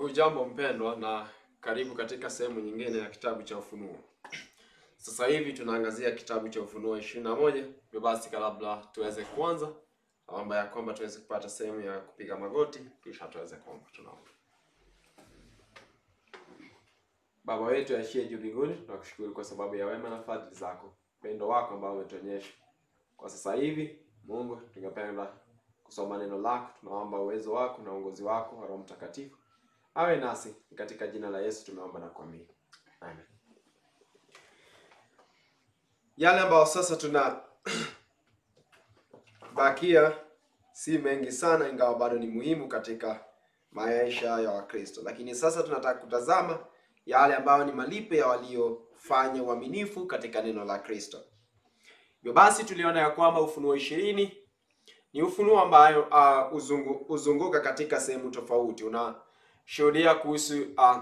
Hujambo mpendwa, na karibu katika sehemu nyingine ya kitabu cha Ufunuo. Sasa hivi tunaangazia kitabu cha Ufunuo ishirini na moja. Hivyo basi, kabla tuweze kuanza, naomba ya kwamba tuweze kupata sehemu ya kupiga magoti, kisha tuweze kuomba. Tunaomba. Baba wetu aishie juu mbinguni, tunakushukuru kwa sababu ya wema na fadhili zako, upendo wako ambao umetuonyesha kwa sasa hivi. Mungu, tungependa kusoma neno lako, tunaomba uwezo wako na uongozi wako wa Roho Mtakatifu awe nasi katika jina la Yesu tumeomba na kuamini. Amen. Yale ambayo sasa tuna bakia si mengi sana, ingawa bado ni muhimu katika maisha ya Wakristo, lakini sasa tunataka kutazama yale ambayo ni malipo ya waliofanya uaminifu katika neno la Kristo. Hivyo basi tuliona ya kwamba Ufunuo ishirini ni ufunuo ambayo uh, uzungu, uzunguka katika sehemu tofauti una shuhudia kuhusu uh,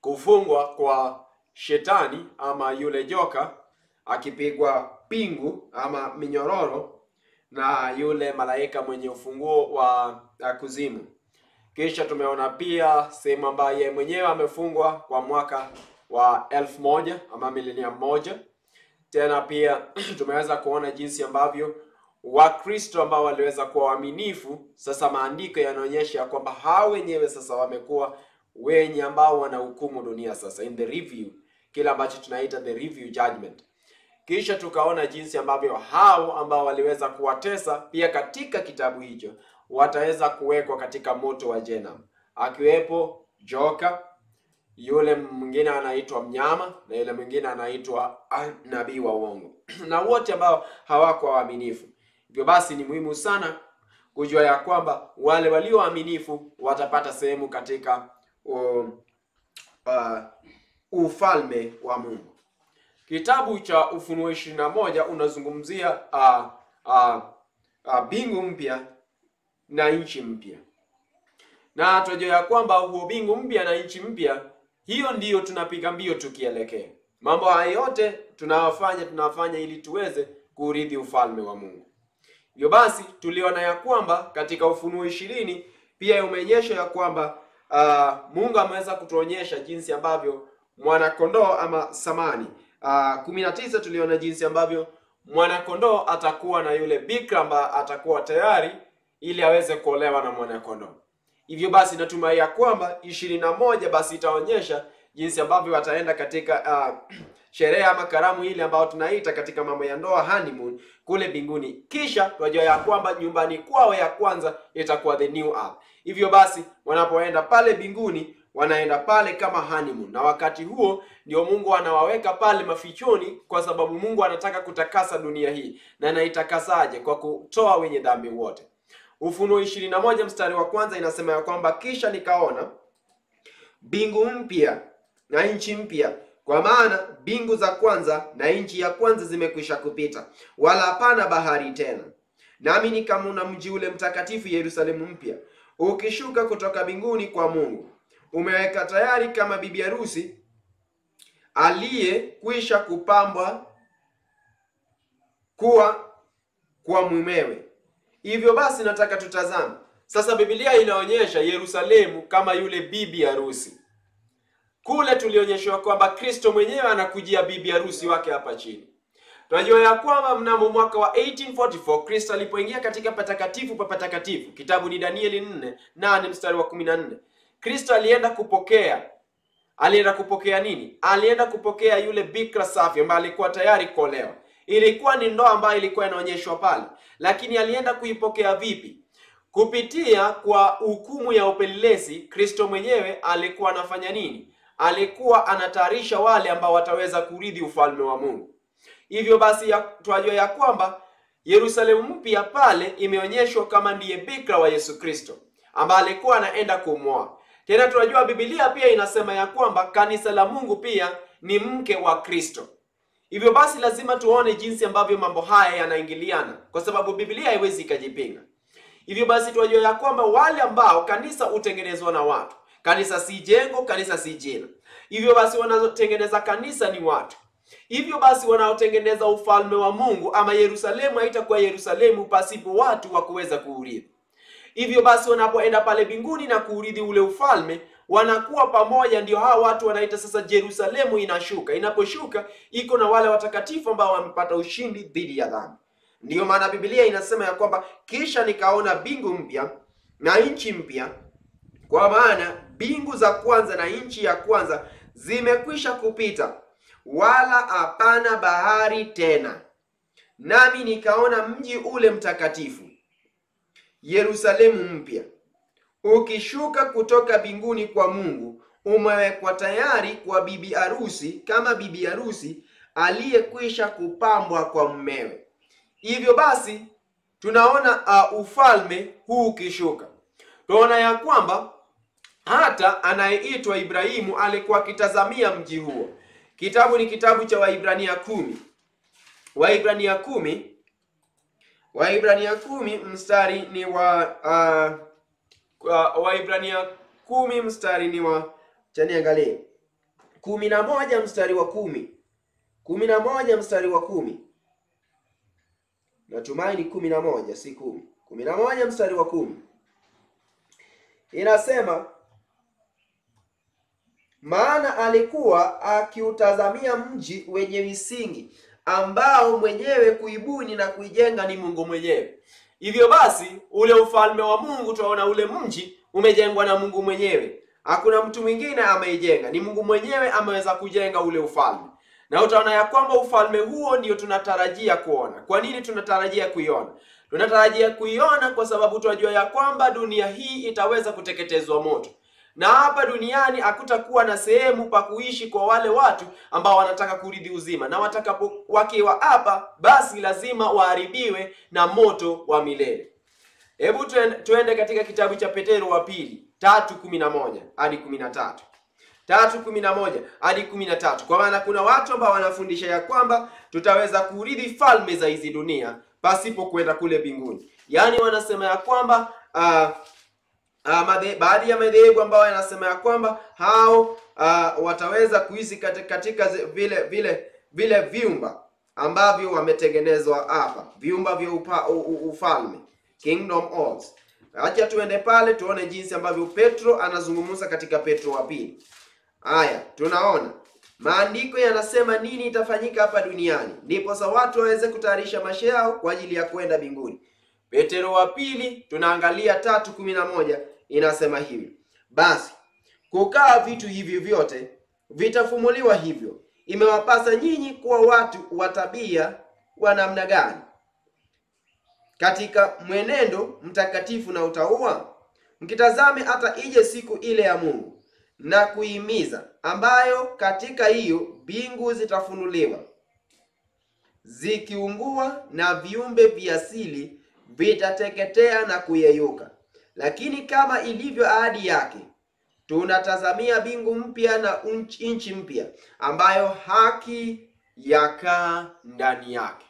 kufungwa kwa shetani ama yule joka akipigwa pingu ama minyororo na yule malaika mwenye ufunguo wa uh, kuzimu. Kisha tumeona pia sehemu ambayo mwenyewe amefungwa kwa mwaka wa elfu moja ama milenia moja. Tena pia tumeweza kuona jinsi ambavyo Wakristo ambao waliweza kuwa waaminifu, sasa maandiko yanaonyesha ya kwamba hao wenyewe sasa wamekuwa wenye ambao wanahukumu dunia sasa, in the review, kile ambacho tunaita the review judgment. Kisha tukaona jinsi ambavyo hao ambao waliweza kuwatesa pia katika kitabu hicho wataweza kuwekwa katika moto wa Jehanamu, akiwepo joka, yule mwingine anaitwa mnyama na yule mwingine anaitwa nabii wa uongo na wote ambao hawako waaminifu. Hivyo basi ni muhimu sana kujua ya kwamba wale walioaminifu watapata sehemu katika uh, uh, ufalme wa Mungu. Kitabu cha Ufunuo ishirini na moja unazungumzia uh, uh, uh, bingu mpya na nchi mpya, na tunajua ya kwamba huo bingu mpya na nchi mpya, hiyo ndiyo tunapiga mbio tukielekea. Mambo haya yote tunayofanya tunafanya ili tuweze kuurithi ufalme wa Mungu. Hivyo basi tuliona ya kwamba katika Ufunuo ishirini pia umeonyesha ya kwamba uh, Mungu ameweza kutuonyesha jinsi ambavyo mwanakondoo ama samani uh, kumi na tisa tuliona jinsi ambavyo mwanakondoo atakuwa na yule bikra ambaye atakuwa tayari ili aweze kuolewa na mwanakondoo. Hivyo basi natumai ya kwamba ishirini na moja basi itaonyesha jinsi ambavyo wataenda katika uh, sherehe ama karamu ile ambayo tunaita katika mambo ya ndoa honeymoon kule mbinguni. Kisha tunajua ya kwamba nyumbani kwao ya kwanza itakuwa the new earth. Hivyo basi wanapoenda pale mbinguni wanaenda pale kama honeymoon, na wakati huo ndio Mungu anawaweka pale mafichoni, kwa sababu Mungu anataka kutakasa dunia hii. Na anaitakasaje? Kwa kutoa wenye dhambi wote. Ufunuo ishirini na moja mstari wa kwanza inasema ya kwamba kisha nikaona mbingu mpya na nchi mpya kwa maana mbingu za kwanza na nchi ya kwanza zimekwisha kupita, wala hapana bahari tena. Nami nikamuona mji ule mtakatifu Yerusalemu mpya ukishuka kutoka mbinguni kwa Mungu, umeweka tayari kama bibi harusi aliyekwisha kupambwa kuwa kwa mumewe. Hivyo basi, nataka tutazame sasa. Biblia inaonyesha Yerusalemu kama yule bibi harusi kule tulionyeshwa kwamba Kristo mwenyewe anakujia bibi harusi wake hapa chini. Tunajua ya kwamba mnamo mwaka wa 1844 Kristo alipoingia katika patakatifu pa patakatifu, kitabu ni Danieli 4 8 mstari wa 14. Kristo alienda kupokea, alienda kupokea nini? Alienda kupokea yule bikra safi ambaye alikuwa tayari kuolewa. Ilikuwa ni ndoa ambayo ilikuwa inaonyeshwa pale, lakini alienda kuipokea vipi? Kupitia kwa hukumu ya upelelezi. Kristo mwenyewe alikuwa anafanya nini? Alikuwa anatayarisha wale ambao wataweza kurithi ufalme wa Mungu. Hivyo basi twajua ya kwamba Yerusalemu mpya pale imeonyeshwa kama ndiye bikra wa Yesu Kristo ambaye alikuwa anaenda kumwoa. Tena tunajua Biblia pia inasema ya kwamba kanisa la Mungu pia ni mke wa Kristo. Hivyo basi lazima tuone jinsi ambavyo mambo haya yanaingiliana, kwa sababu Biblia haiwezi ikajipinga. Hivyo basi tunajua ya kwamba wale ambao kanisa hutengenezwa na watu Kanisa si jengo, kanisa si jina. Hivyo basi wanaotengeneza kanisa ni watu. Hivyo basi wanaotengeneza ufalme wa Mungu ama Yerusalemu haitakuwa Yerusalemu pasipo watu wa kuweza kuurithi. Hivyo basi wanapoenda pale mbinguni na kuurithi ule ufalme, wanakuwa pamoja, ndio hawa watu wanaita sasa Yerusalemu inashuka. Inaposhuka iko na wale watakatifu ambao wamepata ushindi dhidi ya dhambi. Ndiyo maana Biblia inasema ya kwamba kisha nikaona bingu mpya na nchi mpya, kwa maana mbingu za kwanza na nchi ya kwanza zimekwisha kupita, wala hapana bahari tena. Nami nikaona mji ule mtakatifu Yerusalemu mpya ukishuka kutoka mbinguni kwa Mungu, umewekwa tayari kwa bibi harusi, kama bibi harusi aliyekwisha kupambwa kwa mmewe. Hivyo basi tunaona uh, ufalme huu ukishuka, tunaona ya kwamba hata anayeitwa Ibrahimu alikuwa akitazamia mji huo. Kitabu ni kitabu cha Waibrania kumi, Waibrania kumi, Waibrania kumi mstari ni wa uh, uh, Waibrania kumi mstari ni wa chaniangalie kumi na moja mstari wa kumi. Kumi na moja mstari wa kumi. Natumai ni kumi na moja si kumi. Kumi na moja mstari wa kumi. Inasema, maana alikuwa akiutazamia mji wenye misingi ambao mwenyewe kuibuni na kuijenga ni Mungu mwenyewe. Hivyo basi ule ufalme wa Mungu tunaona ule mji umejengwa na Mungu mwenyewe, hakuna mtu mwingine ameijenga, ni Mungu mwenyewe ameweza kujenga ule ufalme na utaona ya kwamba ufalme huo ndio tunatarajia kuona. Kwa nini tunatarajia kuiona? Tunatarajia kuiona kwa sababu tunajua ya kwamba dunia hii itaweza kuteketezwa moto, na hapa duniani hakutakuwa na sehemu pa kuishi kwa wale watu ambao wanataka kurithi uzima, na watakapo wakiwa hapa, basi lazima waharibiwe na moto wa milele. Hebu tuende katika kitabu cha Petero wa pili tatu kumi na moja hadi kumi na tatu tatu kumi na moja hadi kumi na tatu kwa maana kuna watu ambao wanafundisha ya kwamba tutaweza kurithi falme za hizi dunia pasipo kwenda kule mbinguni. Yaani wanasema ya kwamba uh, uh, baadhi ya madhehebu ambao yanasema ya kwamba hao uh, wataweza kuishi katika, katika vile vile vile viumba ambavyo wametengenezwa hapa, vyumba vya ufalme kingdom halls. Acha tuende pale tuone jinsi ambavyo Petro anazungumza katika Petro wa pili. Haya, tunaona maandiko yanasema nini itafanyika hapa duniani, ndipo sa watu waweze kutayarisha maisha yao kwa ajili ya kwenda mbinguni. Petero wa pili tunaangalia tatu kumi na moja inasema hivi: basi kukaa vitu hivi vyote vitafumuliwa hivyo, imewapasa nyinyi kuwa watu wa tabia wa namna gani? Katika mwenendo mtakatifu na utaua? Mkitazame hata ije siku ile ya Mungu na kuimiza ambayo katika hiyo bingu zitafunuliwa. Zikiungua, na viumbe vya asili vitateketea na kuyeyuka. Lakini kama ilivyo ahadi yake, tunatazamia bingu mpya na nchi mpya, ambayo haki yakaa ndani yake.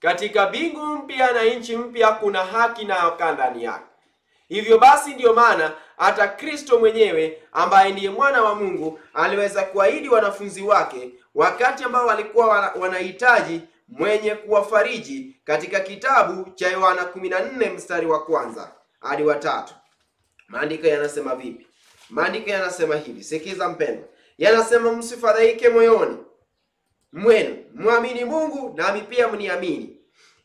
Katika bingu mpya na nchi mpya kuna haki inayokaa ndani yake. Hivyo basi ndiyo maana hata Kristo mwenyewe ambaye ndiye mwana wa Mungu aliweza kuahidi wanafunzi wake wakati ambao walikuwa wanahitaji mwenye kuwafariji katika kitabu cha Yohana 14 mstari wa kwanza hadi watatu. Maandiko yanasema vipi? Maandiko yanasema hivi, sikiza mpendwa, yanasema msifadhaike moyoni mwenu, mwamini Mungu nami pia mniamini.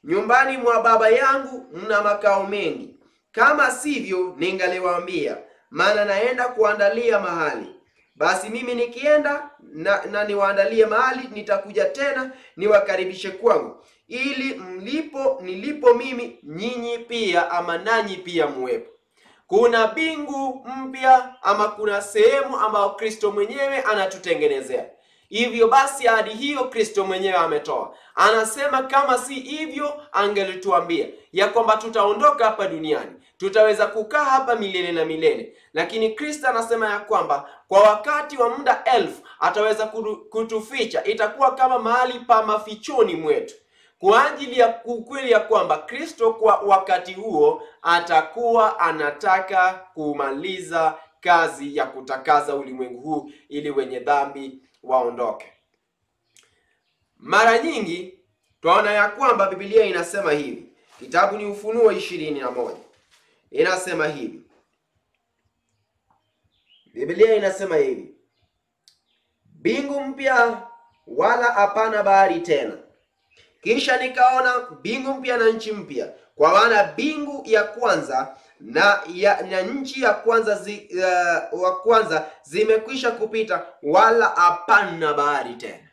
Nyumbani mwa Baba yangu mna makao mengi kama sivyo ningaliwaambia, maana naenda kuandalia mahali. Basi mimi nikienda na, na niwaandalie mahali, nitakuja tena niwakaribishe kwangu, ili mlipo nilipo mimi nyinyi pia, ama nanyi pia muwepo. Kuna bingu mpya ama kuna sehemu ambayo Kristo mwenyewe anatutengenezea. Hivyo basi ahadi hiyo Kristo mwenyewe ametoa. Anasema kama si hivyo, angelituambia ya kwamba tutaondoka hapa duniani, tutaweza kukaa hapa milele na milele. Lakini Kristo anasema ya kwamba kwa wakati wa muda elfu ataweza kutuficha, itakuwa kama mahali pa mafichoni mwetu, kwa ajili ya ukweli ya kwamba Kristo kwa wakati huo atakuwa anataka kumaliza kazi ya kutakaza ulimwengu huu ili wenye dhambi waondoke. Mara nyingi twaona ya kwamba Biblia inasema hivi, kitabu ni Ufunuo ishirini na moja inasema hivi, Biblia inasema hivi, mbingu mpya wala hapana bahari tena. Kisha nikaona mbingu mpya na nchi mpya, kwa maana mbingu ya kwanza na ya na nchi ya kwanza zi, uh, wa kwanza zimekwisha kupita, wala hapana bahari tena.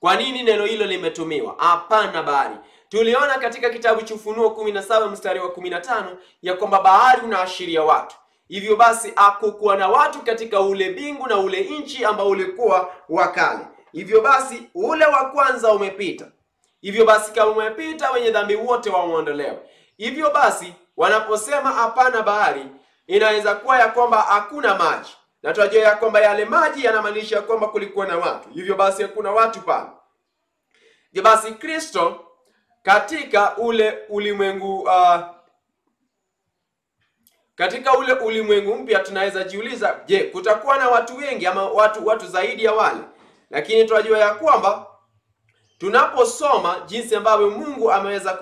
Kwa nini neno hilo limetumiwa hapana bahari? Tuliona katika kitabu cha Ufunuo 17 mstari wa 15 ya kwamba bahari unaashiria watu. Hivyo basi hakukuwa na watu katika ule bingu na ule nchi ambao ulikuwa wa kale. Hivyo basi ule wa kwanza umepita. Hivyo basi kama umepita, wenye dhambi wote wamwondolewe. Hivyo basi wanaposema hapana bahari, inaweza kuwa ya kwamba hakuna maji, na tunajua ya kwamba yale maji yanamaanisha ya kwamba kulikuwa na watu. Hivyo basi hakuna watu pale. Hivyo basi Kristo katika ule ulimwengu uh, katika ule ulimwengu mpya tunaweza jiuliza, je, kutakuwa na watu wengi ama watu watu zaidi ya wale? Lakini tunajua ya kwamba tunaposoma jinsi ambavyo Mungu ameweza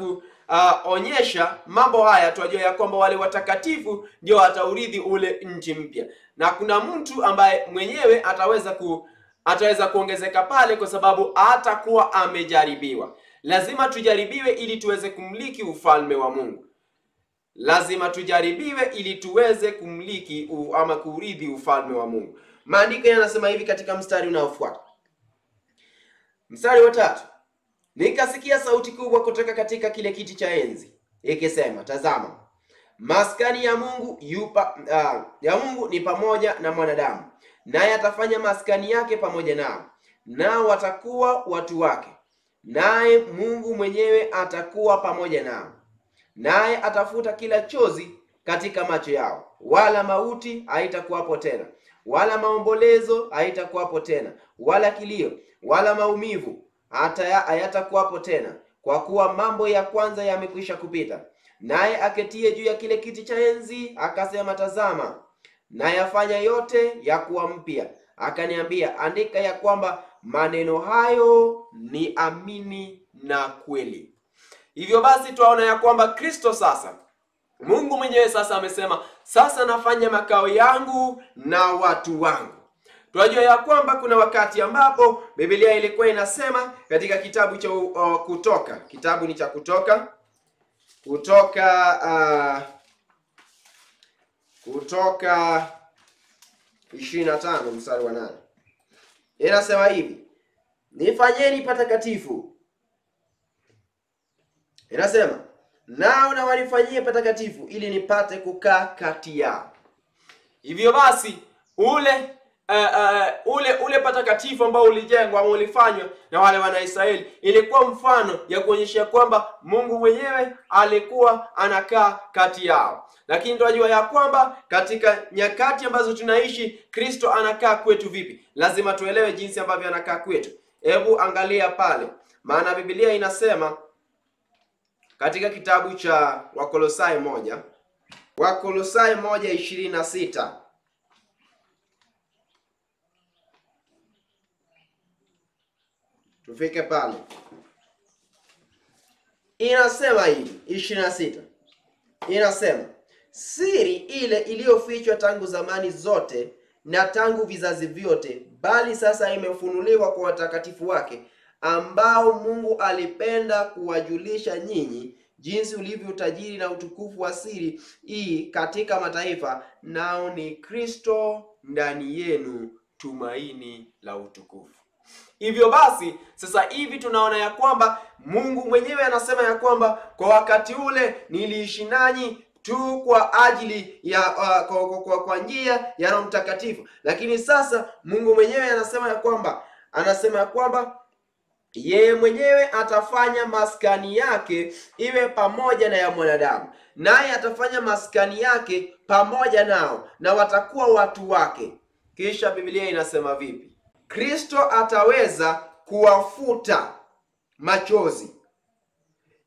kuonyesha uh, mambo haya, twajua ya kwamba wale watakatifu ndio wataurithi ule nchi mpya, na kuna mtu ambaye mwenyewe ataweza ku ataweza kuongezeka pale, kwa sababu atakuwa amejaribiwa. Lazima tujaribiwe ili tuweze kumliki ufalme wa Mungu. Lazima tujaribiwe ili tuweze kumliki u, ama kuurithi ufalme wa Mungu. Maandiko yanasema hivi katika mstari unaofuata, mstari wa tatu, nikasikia sauti kubwa kutoka katika kile kiti cha enzi ikisema, tazama, maskani ya Mungu yupa, uh, ya Mungu ni pamoja na mwanadamu, naye atafanya maskani yake pamoja nao, nao watakuwa watu wake, naye Mungu mwenyewe atakuwa pamoja nao naye atafuta kila chozi katika macho yao, wala mauti haitakuwapo tena, wala maombolezo haitakuwapo tena, wala kilio, wala maumivu hata hayatakuwapo tena, kwa kuwa mambo ya kwanza yamekwisha kupita. Naye aketie juu ya kile kiti cha enzi akasema, tazama, nayafanya yote ya kuwa mpya. Akaniambia, andika ya kwamba maneno hayo ni amini na kweli. Hivyo basi twaona ya kwamba Kristo sasa, Mungu mwenyewe sasa amesema, sasa nafanya makao yangu na watu wangu. Tunajua ya kwamba kuna wakati ambapo Biblia ilikuwa inasema katika kitabu cha uh, Kutoka, kitabu ni cha Kutoka, Kutoka uh, Kutoka 25 mstari wa nane. Inasema hivi, nifanyeni patakatifu. Inasema nao na wanifanyie patakatifu ili nipate kukaa kati yao. Hivyo basi ule uh, uh, ule ule patakatifu ambao ulijengwa ama ulifanywa na wale Wanaisraeli ilikuwa mfano ya kuonyesha kwamba Mungu mwenyewe alikuwa anakaa kati yao, lakini tunajua ya kwamba katika nyakati ambazo tunaishi Kristo anakaa kwetu vipi? Lazima tuelewe jinsi ambavyo anakaa kwetu. Hebu angalia pale, maana Biblia inasema katika kitabu cha Wakolosai moja Wakolosai moja ishirini na sita tufike pale, inasema hivi ishirini na sita inasema siri ile iliyofichwa tangu zamani zote na tangu vizazi vyote, bali sasa imefunuliwa kwa watakatifu wake ambao Mungu alipenda kuwajulisha nyinyi jinsi ulivyo utajiri na utukufu wa siri hii katika mataifa, nao ni Kristo ndani yenu, tumaini la utukufu. Hivyo basi sasa hivi tunaona ya kwamba Mungu mwenyewe anasema ya kwamba kwa wakati ule niliishi nanyi tu kwa ajili ya uh, kwa, kwa, kwa, kwa njia ya Roho Mtakatifu, lakini sasa Mungu mwenyewe anasema ya kwamba anasema ya kwamba yeye mwenyewe atafanya maskani yake iwe pamoja na ya mwanadamu, naye atafanya maskani yake pamoja nao, na watakuwa watu wake. Kisha Biblia inasema vipi? Kristo ataweza kuwafuta machozi.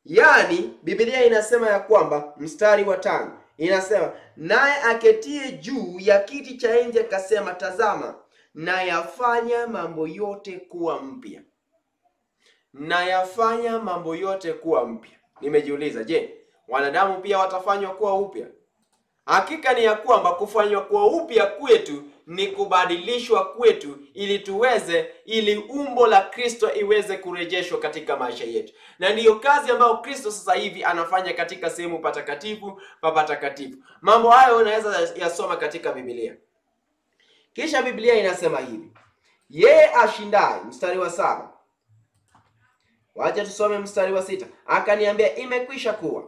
Yaani Biblia inasema ya kwamba, mstari wa tano inasema, naye aketie juu ya kiti cha enzi akasema, tazama, nayafanya mambo yote kuwa mpya nayafanya mambo yote kuwa mpya. Nimejiuliza, je, wanadamu pia watafanywa kuwa upya? Hakika ni ya kwamba kufanywa kuwa upya kwetu ni kubadilishwa kwetu, ili tuweze, ili umbo la Kristo iweze kurejeshwa katika maisha yetu, na ndiyo kazi ambayo Kristo sasa hivi anafanya katika sehemu patakatifu pa patakatifu. Mambo hayo unaweza yasoma katika Biblia. Kisha Biblia inasema hivi, yeye ashindaye, mstari wa saba. Wacha tusome mstari wa sita. Akaniambia, imekwisha kuwa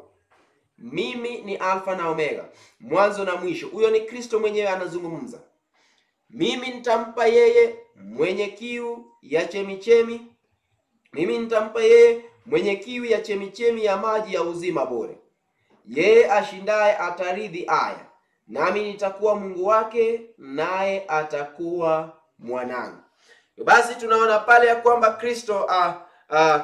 mimi ni Alfa na Omega, mwanzo na mwisho. Huyo ni Kristo mwenyewe anazungumza. Mimi nitampa yeye mwenye kiu ya chemichemi, mimi nitampa yeye mwenye kiu ya chemichemi ya maji ya uzima bure. Yeye ashindaye ataridhi aya, nami nitakuwa Mungu wake, naye atakuwa mwanangu. Basi tunaona pale ya kwamba Kristo uh, ah,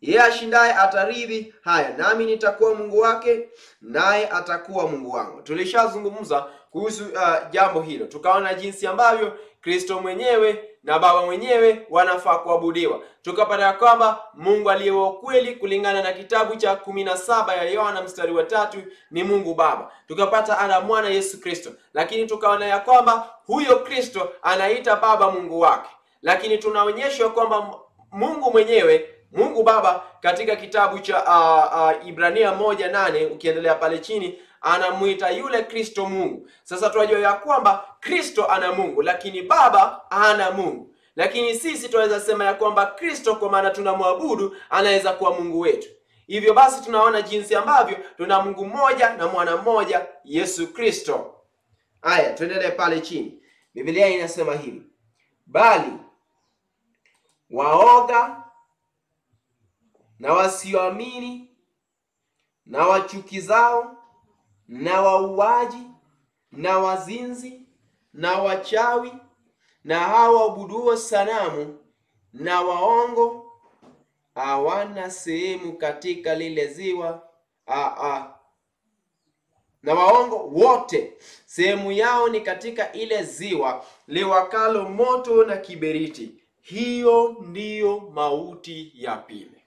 yeye ashindaye ataridhi haya, nami nitakuwa Mungu wake, naye atakuwa Mungu wangu. Tulishazungumza kuhusu uh, jambo hilo, tukaona jinsi ambavyo Kristo mwenyewe na Baba mwenyewe wanafaa kuabudiwa. Tukapata ya kwamba Mungu aliye wa kweli kulingana na kitabu cha kumi na saba ya Yohana mstari wa tatu ni Mungu Baba. Tukapata ana mwana Yesu Kristo, lakini tukaona ya kwamba huyo Kristo anaita Baba Mungu wake, lakini tunaonyeshwa kwamba Mungu mwenyewe Mungu Baba katika kitabu cha uh, uh, Ibrania moja nane ukiendelea pale chini anamwita yule Kristo Mungu. Sasa tunajua ya kwamba Kristo ana Mungu, lakini Baba hana Mungu. Lakini sisi tunaweza sema ya kwamba Kristo, kwa maana tunamwabudu, anaweza kuwa Mungu wetu. Hivyo basi tunaona jinsi ambavyo tuna Mungu mmoja na mwana mmoja Yesu Kristo. Haya, tuendelee pale chini. Biblia inasema hivi, bali waoga na wasioamini na wachukizao na wauaji na wazinzi na wachawi na hawa waabuduo sanamu na waongo hawana sehemu katika lile ziwa a, a, na waongo wote sehemu yao ni katika ile ziwa liwakalo moto na kiberiti. Hiyo ndiyo mauti ya pili.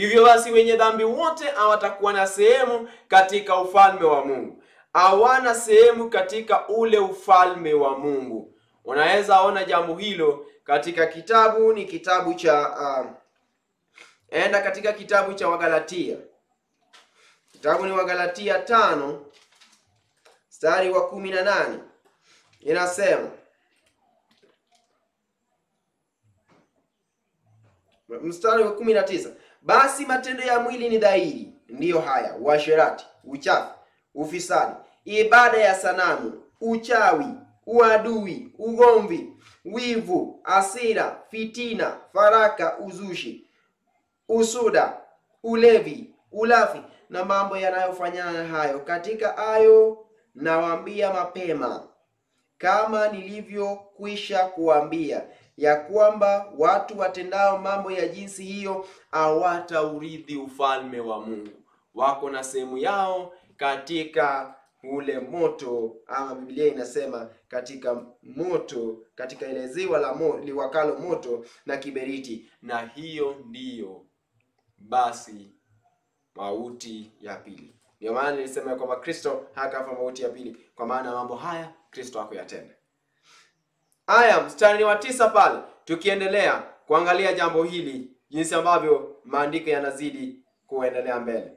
Hivyo basi wenye dhambi wote hawatakuwa na sehemu katika ufalme wa Mungu, hawana sehemu katika ule ufalme wa Mungu. Unaweza ona jambo hilo katika kitabu ni kitabu cha uh, enda katika kitabu cha Wagalatia, kitabu ni Wagalatia tano mstari wa kumi na nane. Inasema mstari wa kumi na tisa basi matendo ya mwili ni dhahiri, ndiyo haya: uasherati, uchafu, ufisadi, ibada ya sanamu, uchawi, uadui, ugomvi, wivu, asira, fitina, faraka, uzushi, usuda, ulevi, ulafi na mambo yanayofanyana na hayo. Katika hayo nawaambia mapema, kama nilivyokwisha kuambia ya kwamba watu watendao mambo ya jinsi hiyo hawataurithi ufalme wa Mungu. Wako na sehemu yao katika ule moto, ama Biblia inasema katika moto, katika ile ziwa la mo, liwakalo moto na kiberiti, na hiyo ndiyo basi mauti ya pili. Ndio maana nilisema kwamba Kristo hakafa mauti ya pili, kwa maana mambo haya Kristo hakuyatenda. Aya, mstari wa tisa pale, tukiendelea kuangalia jambo hili, jinsi ambavyo maandiko yanazidi kuendelea mbele,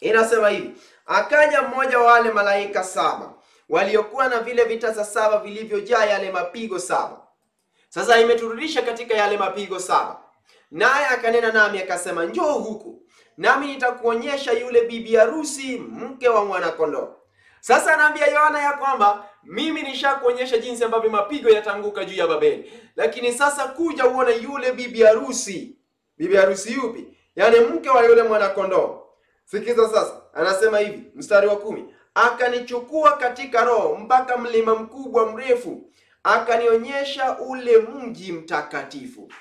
inasema hivi: akaja mmoja wa wale malaika saba waliokuwa na vile vitasa saba vilivyojaa yale mapigo saba. Sasa imeturudisha katika yale mapigo saba, naye akanena nami akasema, njoo huku nami nitakuonyesha yule bibi harusi, mke wa mwanakondoo. Sasa anaambia Yohana ya kwamba mimi nishakuonyesha jinsi ambavyo mapigo yataanguka juu ya Babeli, lakini sasa kuja uone yule bibi harusi. Bibi harusi yupi? Yaani mke wa yule mwanakondoo. Sikiza sasa, anasema hivi mstari wa kumi, akanichukua katika roho mpaka mlima mkubwa mrefu, akanionyesha ule mji mtakatifu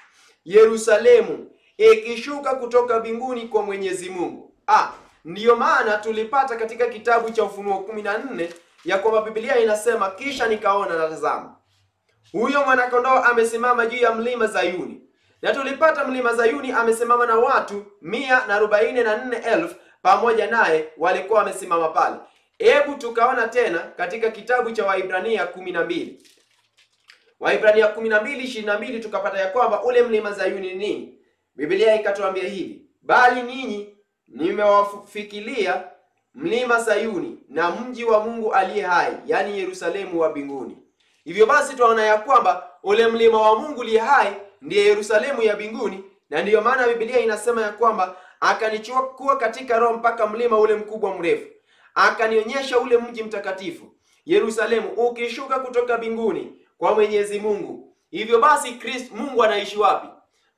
Yerusalemu ikishuka kutoka mbinguni kwa Mwenyezi Mungu. Ah, ndiyo maana tulipata katika kitabu cha Ufunuo kumi na nne ya kwamba Biblia inasema kisha nikaona na tazama, huyo mwanakondoo amesimama juu ya mlima Zayuni, na tulipata mlima Zayuni amesimama na watu mia na arobaini na nne elfu pamoja naye walikuwa wamesimama pale. Hebu tukaona tena katika kitabu cha Waibrania kumi na mbili Waibrania kumi na mbili ishirini na mbili tukapata ya kwamba ule mlima Zayuni ni nini? Biblia ikatuambia hivi, bali ninyi nimewafikilia mlima Sayuni na mji wa Mungu aliye hai, yaani Yerusalemu wa mbinguni. Hivyo basi twaona ya kwamba ule mlima wa Mungu aliye hai ndiye Yerusalemu ya mbinguni, na ndiyo maana Biblia inasema ya kwamba akanichukua katika roho mpaka mlima ule mkubwa mrefu, akanionyesha ule mji mtakatifu Yerusalemu ukishuka kutoka mbinguni kwa Mwenyezi Mungu. Hivyo basi Kristo, Mungu anaishi wapi?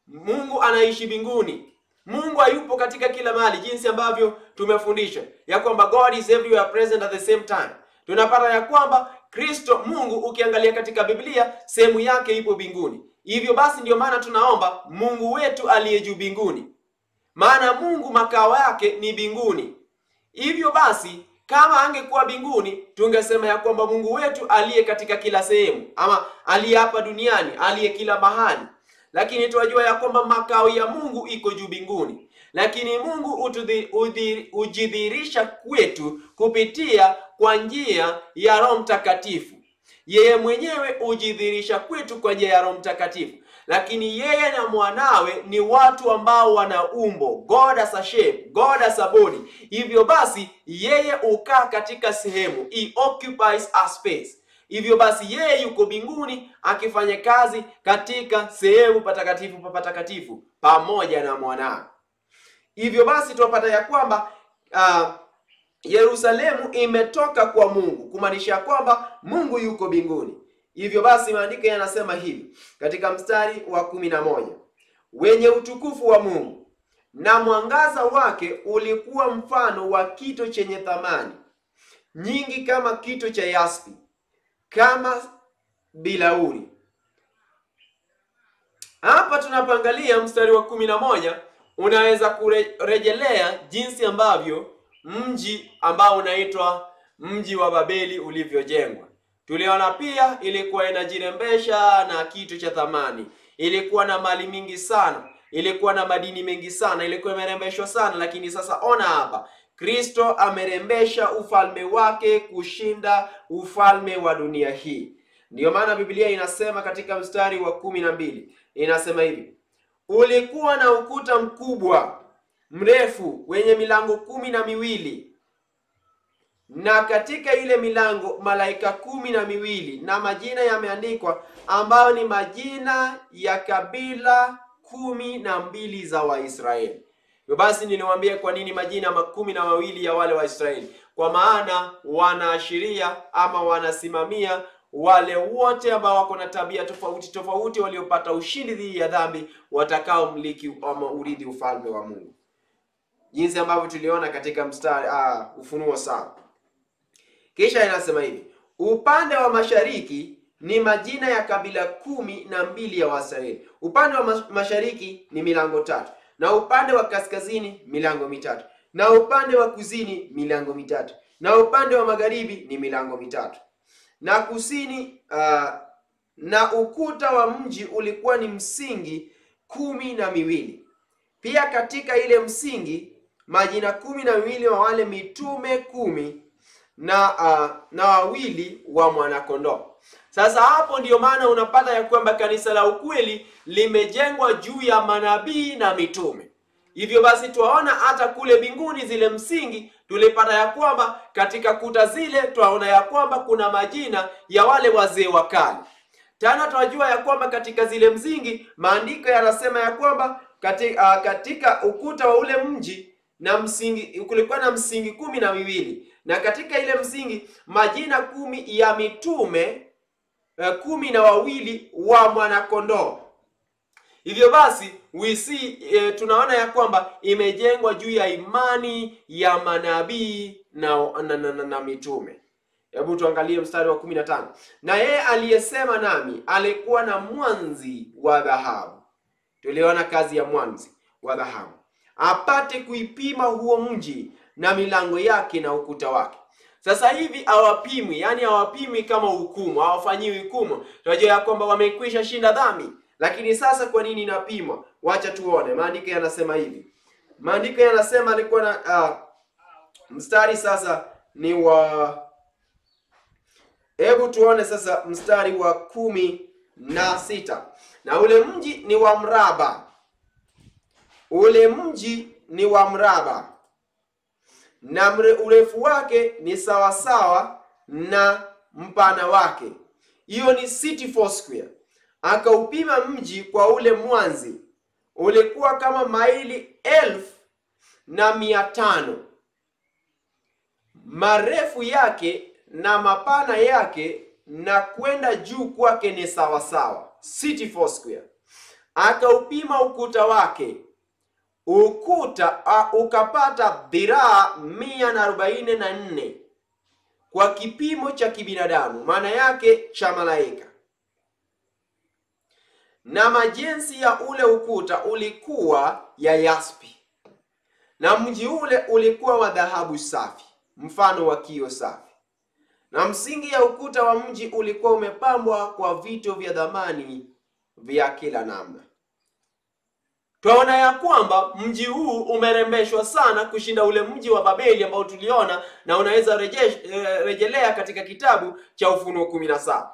Mungu anaishi mbinguni. Mungu hayupo katika kila mahali, jinsi ambavyo tumefundishwa. Ya kwamba God is everywhere present at the same time. Tunapata ya kwamba Kristo Mungu, ukiangalia katika Biblia, sehemu yake ipo binguni Hivyo basi ndio maana tunaomba Mungu wetu aliye juu binguni maana Mungu makao yake ni binguni Hivyo basi kama angekuwa binguni tungesema ya kwamba Mungu wetu aliye katika kila sehemu, ama aliye hapa duniani, aliye kila mahali lakini twajua ya kwamba makao ya Mungu iko juu mbinguni, lakini Mungu hujidhihirisha kwetu kupitia kwa njia ya Roho Mtakatifu. Yeye mwenyewe hujidhihirisha kwetu kwa njia ya Roho Mtakatifu, lakini yeye na mwanawe ni watu ambao wana umbo, God as a shape, God as a body. Hivyo basi yeye ukaa katika sehemu, he occupies a space Hivyo basi yeye yuko mbinguni akifanya kazi katika sehemu patakatifu pa patakatifu pamoja na mwanao. Hivyo basi tunapata ya kwamba uh, Yerusalemu imetoka kwa Mungu, kumaanisha kwamba Mungu yuko mbinguni. Hivyo basi maandiko yanasema hivi katika mstari wa kumi na moja wenye utukufu wa Mungu na mwangaza wake ulikuwa mfano wa kito chenye thamani nyingi kama kito cha yaspi kama bilauri. Hapa tunapoangalia mstari wa kumi na moja unaweza kurejelea jinsi ambavyo mji ambao unaitwa mji wa Babeli ulivyojengwa. Tuliona pia ilikuwa inajirembesha na kitu cha thamani, ilikuwa na mali mingi sana, ilikuwa na madini mengi sana, ilikuwa imerembeshwa sana. Lakini sasa ona hapa Kristo amerembesha ufalme wake kushinda ufalme wa dunia hii. Ndiyo maana Biblia inasema katika mstari wa kumi na mbili inasema hivi, ulikuwa na ukuta mkubwa mrefu wenye milango kumi na miwili na katika ile milango malaika kumi na miwili na majina yameandikwa, ambayo ni majina ya kabila kumi na mbili za Waisraeli. Hivyo basi niliwaambia kwa nini majina makumi na mawili ya wale Waisraeli, kwa maana wanaashiria ama wanasimamia wale wote ambao wako na tabia tofauti tofauti, waliopata ushindi dhidi ya dhambi, watakao mliki ama urithi ufalme wa Mungu, jinsi ambavyo tuliona katika mstari uh, Ufunuo saba. Kisha inasema hivi, upande wa mashariki ni majina ya kabila kumi na mbili ya Waisraeli. Upande wa mashariki ni milango tatu na upande wa kaskazini milango mitatu na upande wa kusini milango mitatu na upande wa magharibi ni milango mitatu na kusini. Uh, na ukuta wa mji ulikuwa ni msingi kumi na miwili. Pia katika ile msingi majina kumi na miwili wa wale mitume kumi na uh, na wawili wa mwanakondoo. Sasa hapo ndiyo maana unapata ya kwamba kanisa la ukweli limejengwa juu ya manabii na mitume. Hivyo basi twaona hata kule mbinguni zile msingi tulipata ya kwamba katika kuta zile twaona ya kwamba kuna majina ya wale wazee wa kale. Tena twajua ya kwamba katika zile msingi maandiko yanasema ya kwamba katika, uh, katika ukuta wa ule mji na msingi kulikuwa na msingi kumi na miwili na katika ile msingi majina kumi ya mitume uh, kumi na wawili wa mwanakondoo. Hivyo basi we see e, tunaona ya kwamba imejengwa juu ya imani ya manabii na, na, na, na, na mitume. Hebu tuangalie mstari wa kumi na tano. Na yeye aliyesema nami alikuwa na mwanzi wa dhahabu. Tuliona kazi ya mwanzi wa dhahabu, apate kuipima huo mji na milango yake na ukuta wake. Sasa hivi hawapimwi, yani hawapimwi kama hukumu, hawafanyiwi hukumu. Tunajua ya kwamba wamekwisha shinda dhambi lakini sasa kwa nini inapimwa? Wacha tuone. Maandiko yanasema hivi, maandiko yanasema alikuwa na uh, mstari sasa ni wa hebu tuone sasa mstari wa kumi na sita na ule mji ni wa mraba ule mji ni wa mraba na urefu wake ni sawasawa na mpana wake. Hiyo ni city foursquare. Akaupima mji kwa ule mwanzi ulikuwa kama maili elfu na mia tano. Marefu yake na mapana yake na kwenda juu kwake ni sawasawa city foursquare. Akaupima ukuta wake ukuta uh, ukapata dhiraa mia na arobaini na nne kwa kipimo cha kibinadamu maana yake cha malaika. Na majensi ya ule ukuta ulikuwa ya yaspi na mji ule ulikuwa wa dhahabu safi mfano wa kio safi. Na msingi ya ukuta wa mji ulikuwa umepambwa kwa vito vya dhamani vya kila namna twaona ya kwamba mji huu umerembeshwa sana kushinda ule mji wa babeli ambao tuliona na unaweza reje, rejelea katika kitabu cha ufunuo kumi na saba.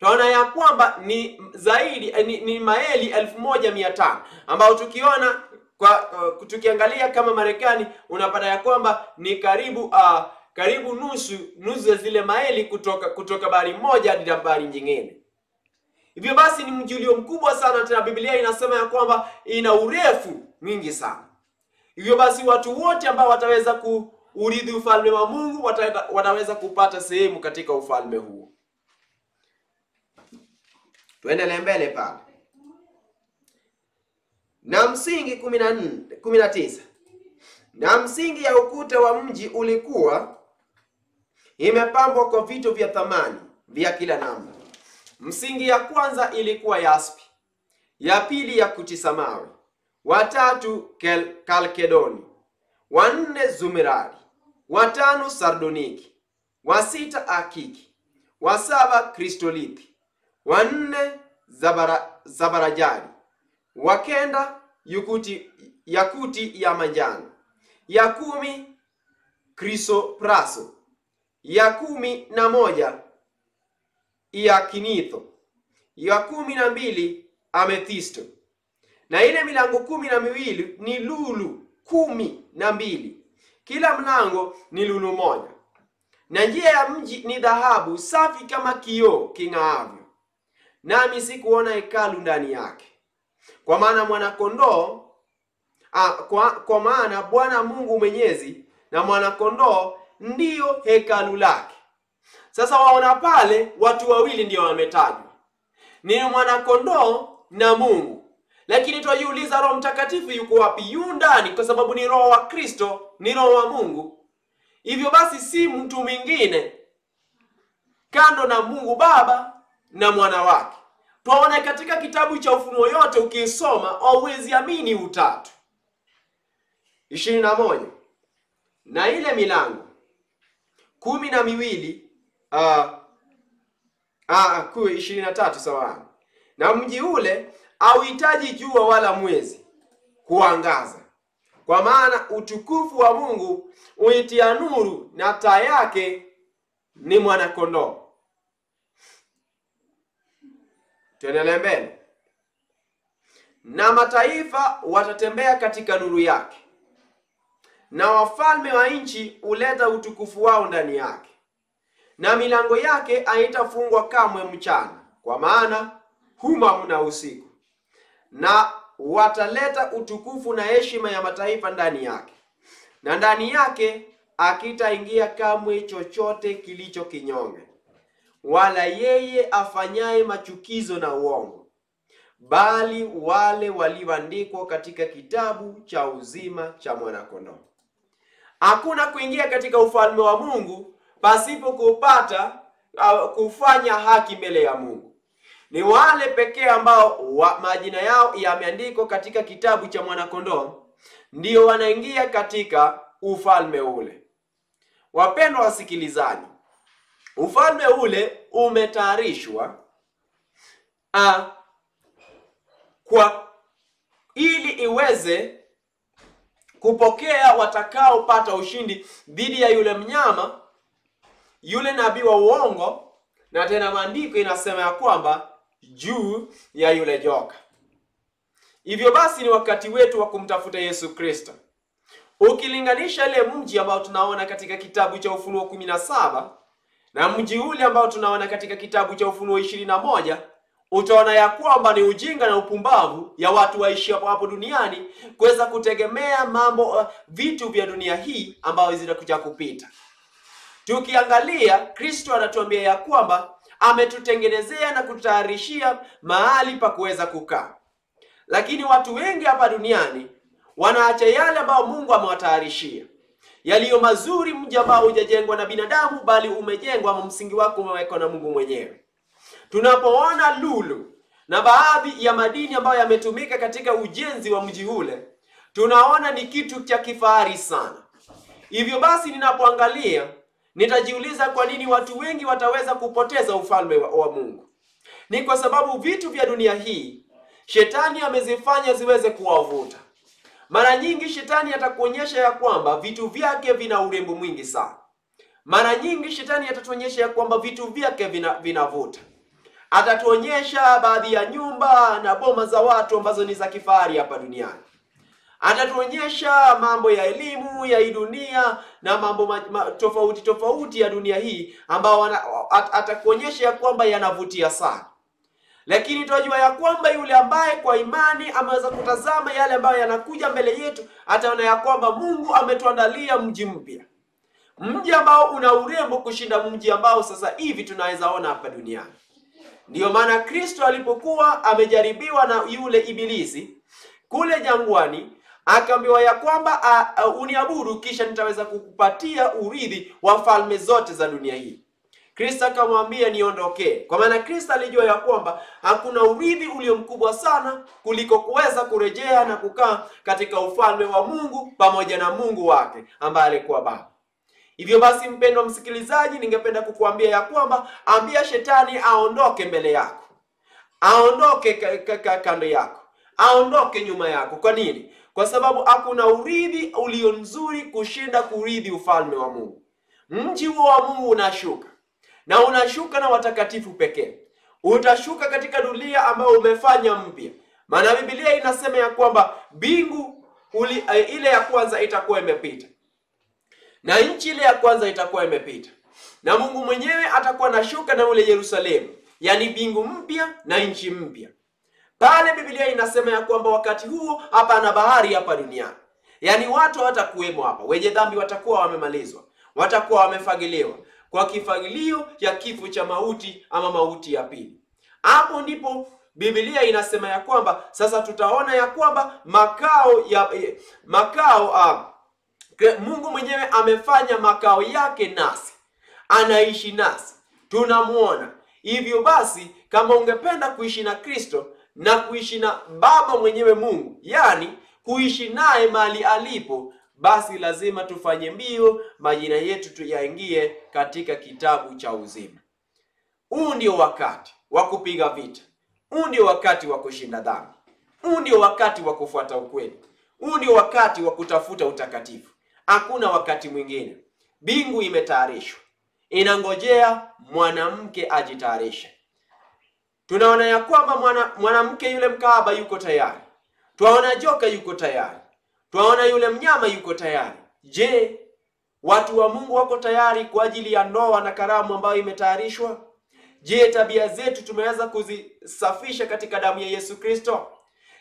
Twaona ya kwamba ni zaidi ni, ni maeli elfu moja mia tano ambao tukiona kwa uh, tukiangalia kama marekani unapata ya kwamba ni karibu uh, karibu nusu nusu ya zile maeli kutoka kutoka bahari moja hadi bahari nyingine hivyo basi ni mji ulio mkubwa sana tena biblia inasema ya kwamba ina urefu mwingi sana. Hivyo basi watu wote ambao wataweza kuurithi ufalme wa mungu wata, wanaweza kupata sehemu katika ufalme huo. Tuendelee mbele pale. Na msingi kumi na nne- kumi na tisa. Na msingi ya ukuta wa mji ulikuwa imepambwa kwa vitu vya thamani vya kila namna msingi ya kwanza ilikuwa yaspi ya pili ya kutisamawe watatu kalkedoni wanne zumerari watano sardoniki wa sita akiki wa saba kristolithi wanne zabara, zabarajari wa kenda yukuti, yakuti ya manjano ya kumi krisopraso ya kumi na moja ya kinitho. Ya kumi na mbili amethisto na ile milango kumi na miwili ni lulu kumi na mbili. Kila mlango ni lulu moja. Na njia ya mji ni dhahabu safi kama kioo king'aavyo. Nami sikuona hekalu ndani yake. Kwa maana mwanakondoo kwa, kwa maana bwana mungu mwenyezi na mwanakondoo ndiyo hekalu lake sasa waona pale watu wawili ndio wametajwa. Ni mwanakondoo na mungu. Lakini twajiuliza roho mtakatifu yuko wapi? Yu ndani kwa sababu ni roho wa kristo ni roho wa mungu. Hivyo basi si mtu mwingine kando na mungu baba na mwana wake. Twaona katika kitabu cha ufunuo yote ukisoma hauwezi amini utatu. Ishirini na moja. Na ile milango kumi na miwili uh, kuu ishirini na tatu sawa. Na mji ule auhitaji jua wala mwezi kuangaza. Kwa maana utukufu wa mungu uitia nuru na taa yake ni mwanakondoo. Tuendelee mbele. Na mataifa watatembea katika nuru yake. Na wafalme wa nchi huleta utukufu wao ndani yake na milango yake haitafungwa kamwe mchana kwa maana huma mna usiku. Na wataleta utukufu na heshima ya mataifa ndani yake na ndani yake akitaingia kamwe chochote kilicho kinyonge wala yeye afanyaye machukizo na uongo bali wale walioandikwa katika kitabu cha uzima cha mwanakondoo. Hakuna kuingia katika ufalme wa mungu pasipo kupata uh, kufanya haki mbele ya mungu. Ni wale pekee ambao wa, majina yao yameandikwa katika kitabu cha mwanakondoo ndio wanaingia katika ufalme ule. Wapendwa wasikilizaji ufalme ule umetayarishwa uh, kwa ili iweze kupokea watakaopata ushindi dhidi ya yule mnyama, yule nabii wa uongo, na tena maandiko inasema ya kwamba juu ya yule joka. Hivyo basi ni wakati wetu wa kumtafuta Yesu Kristo. Ukilinganisha ile mji ambao tunaona katika kitabu cha Ufunuo kumi na saba na mji ule ambao tunaona katika kitabu cha Ufunuo ishirini na moja utaona ya kwamba ni ujinga na upumbavu ya watu waishi hapo hapo duniani kuweza kutegemea mambo uh, vitu vya dunia hii ambayo zitakuja kupita. Tukiangalia, Kristo anatuambia ya kwamba ametutengenezea na kutayarishia mahali pa kuweza kukaa, lakini watu wengi hapa duniani wanaacha yale ambayo Mungu amewatayarishia yaliyo mazuri, mji ambao hujajengwa na binadamu, bali umejengwa ama msingi wako umewekwa na Mungu mwenyewe. Tunapoona lulu na baadhi ya madini ambayo yametumika katika ujenzi wa mji ule, tunaona ni kitu cha kifahari sana. Hivyo basi, ninapoangalia nitajiuliza kwa nini watu wengi wataweza kupoteza ufalme wa, wa Mungu. Ni kwa sababu vitu vya dunia hii shetani amezifanya ziweze kuwavuta. Mara nyingi shetani atakuonyesha ya kwamba vitu vyake vina urembo mwingi sana. Mara nyingi shetani atatuonyesha ya kwamba vitu vyake vina vinavuta. Atatuonyesha baadhi ya nyumba na boma za watu ambazo ni za kifahari hapa duniani. Atatuonyesha mambo ya elimu ya hii dunia na mambo ma, ma, tofauti tofauti ya dunia hii ambao at, atakuonyesha ya kwamba yanavutia sana lakini tunajua ya kwamba yule ambaye kwa imani ameweza kutazama yale ambayo yanakuja mbele yetu, ataona ya kwamba Mungu ametuandalia mji mpya, mji ambao una urembo kushinda mji ambao sasa hivi tunaweza ona hapa duniani. Ndiyo maana Kristo alipokuwa amejaribiwa na yule ibilisi kule jangwani, akaambiwa ya kwamba uniabudu, kisha nitaweza kukupatia urithi wa falme zote za dunia hii. Kristo akamwambia niondokee, kwa maana Kristo alijua ya kwamba hakuna urithi ulio mkubwa sana kuliko kuweza kurejea na kukaa katika ufalme wa Mungu pamoja na Mungu wake ambaye alikuwa Baba. Hivyo basi, mpendwa msikilizaji, ningependa kukuambia ya kwamba ambia shetani aondoke mbele yako, aondoke kando yako, aondoke nyuma yako. Kwa nini? Kwa sababu hakuna urithi ulio nzuri kushinda kurithi ufalme wa Mungu. Mji huo wa Mungu unashuka na unashuka na watakatifu pekee. Utashuka katika dunia ambayo umefanya mpya, maana Biblia inasema ya kwamba mbingu uli ile ya kwanza itakuwa imepita na nchi ile ya kwanza itakuwa imepita, na Mungu mwenyewe atakuwa anashuka na ule Yerusalemu, yaani mbingu mpya na nchi mpya. Pale Biblia inasema ya kwamba wakati huo hapana bahari hapa duniani, yaani watu hawatakuwemo hapa, wenye dhambi watakuwa wamemalizwa, watakuwa wamefagiliwa. Kwa kifagilio ya kifo cha mauti ama mauti ya pili. Hapo ndipo Biblia inasema ya kwamba sasa tutaona ya kwamba makao ya eh, makao uh, Mungu mwenyewe amefanya makao yake nasi, anaishi nasi, tunamwona. Hivyo basi, kama ungependa kuishi na Kristo na kuishi na Baba mwenyewe Mungu, yaani kuishi naye mahali alipo basi lazima tufanye mbio, majina yetu tuyaingie katika kitabu cha uzima. Huu ndio wakati wa kupiga vita, huu ndio wakati wa kushinda dhambi, huu ndio wakati wa kufuata ukweli, huu ndio wakati wa kutafuta utakatifu. Hakuna wakati mwingine. bingu imetayarishwa, inangojea mwanamke ajitayarishe. Tunaona ya kwamba mwana mwanamke yule mkahaba yuko tayari, twaona joka yuko tayari twaona yule mnyama yuko tayari. Je, watu wa Mungu wako tayari kwa ajili ya ndoa na karamu ambayo imetayarishwa? Je, tabia zetu tumeweza kuzisafisha katika damu ya Yesu Kristo?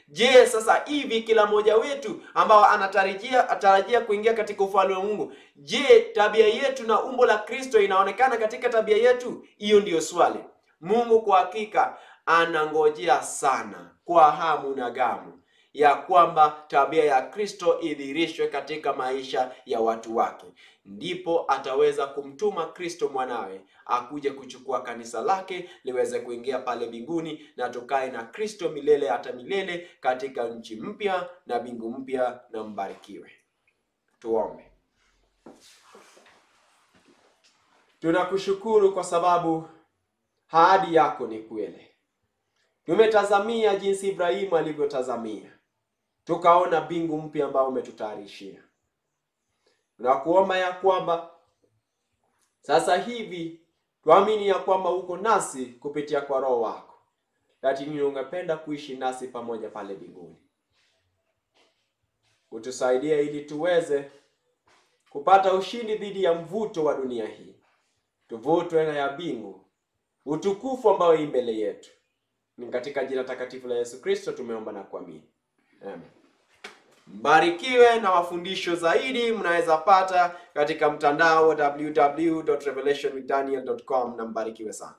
Je, sasa hivi kila mmoja wetu ambao anatarajia atarajia kuingia katika ufalme wa Mungu, je, tabia yetu na umbo la Kristo inaonekana katika tabia yetu? Hiyo ndiyo swali. Mungu kwa hakika anangojea sana kwa hamu na gamu ya kwamba tabia ya Kristo idhirishwe katika maisha ya watu wake, ndipo ataweza kumtuma Kristo mwanawe akuje kuchukua kanisa lake liweze kuingia pale mbinguni na tukae na Kristo milele hata milele katika nchi mpya na mbingu mpya, na mbarikiwe. Tuombe. Tunakushukuru kwa sababu ahadi yako ni kweli. Tumetazamia jinsi Ibrahimu alivyotazamia. Tukaona bingu mpya ambayo umetutayarishia. Tunakuomba ya kwamba sasa hivi tuamini ya kwamba uko nasi kupitia kwa Roho wako, lakini ungependa kuishi nasi pamoja pale binguni Utusaidie ili tuweze kupata ushindi dhidi ya mvuto wa dunia hii, tuvutwe na ya mbingu, utukufu ambao hii mbele yetu. Ni katika jina takatifu la Yesu Kristo tumeomba na kuamini, amen. Mbarikiwe na mafundisho zaidi mnaweza pata katika mtandao wa www.revelationwithdaniel.com na mbarikiwe sana.